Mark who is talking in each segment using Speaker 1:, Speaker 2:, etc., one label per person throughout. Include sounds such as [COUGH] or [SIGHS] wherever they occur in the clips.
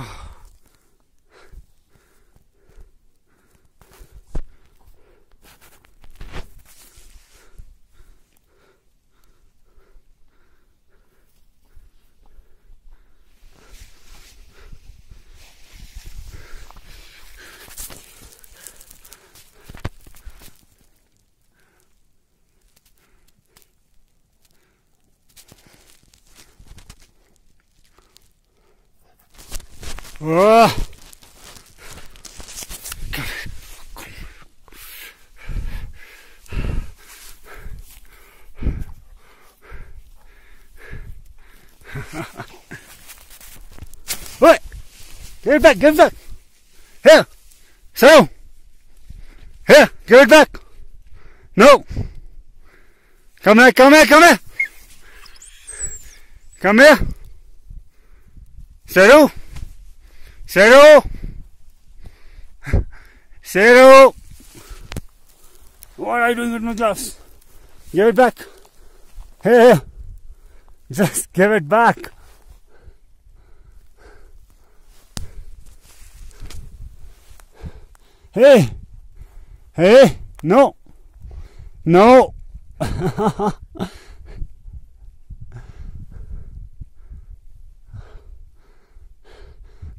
Speaker 1: Oh. [SIGHS] [SIGHS] Oh. What? Give it back, give it back. Here. So. Here, give it back. No. Come here, come here, come here. Come here. Zero. Zero. [LAUGHS] Zero. What are you doing with my gloves? Give it back. Here. Just give it back. Hey. Hey. No. No. [LAUGHS]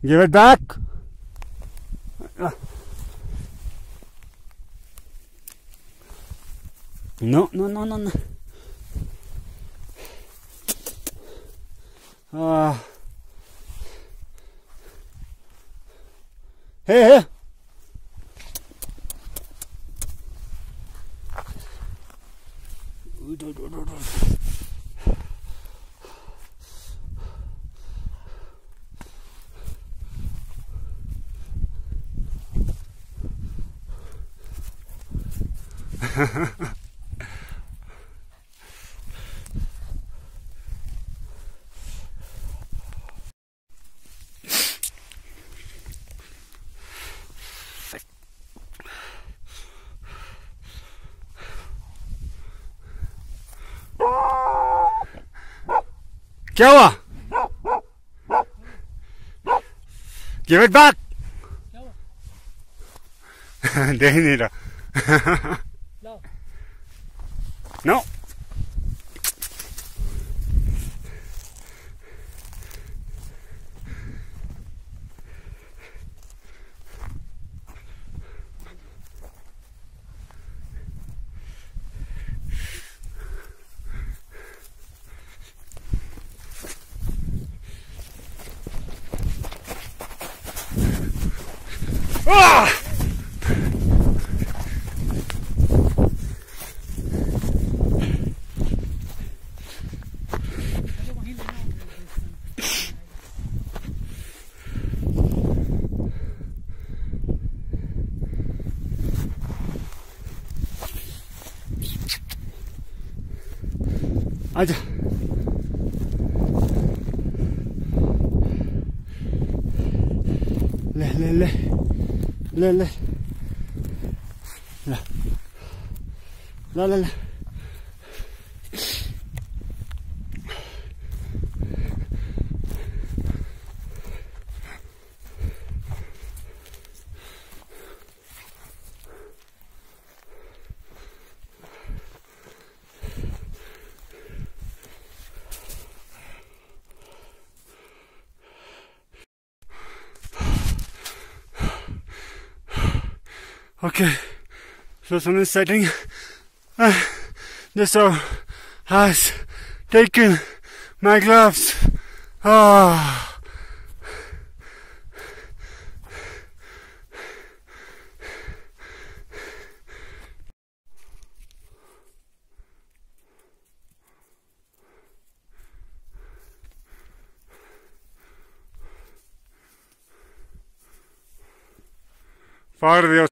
Speaker 1: Give it back. No, no, no, no, no. Ah. Hey, hey. क्या हुआ give it back दे ही नहीं रहा no Ah! 来来来来来来来来来！Okay, so is setting. Uh, the sun has taken my gloves. Ah. Far Dios.